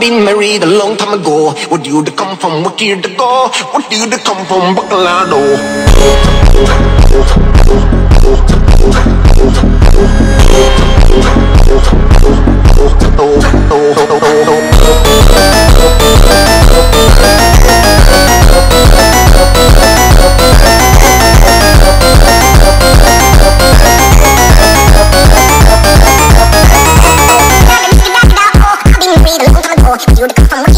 been married a long time ago. Do you come from? What year to go? Do you come from? Bacalado. never know. You the come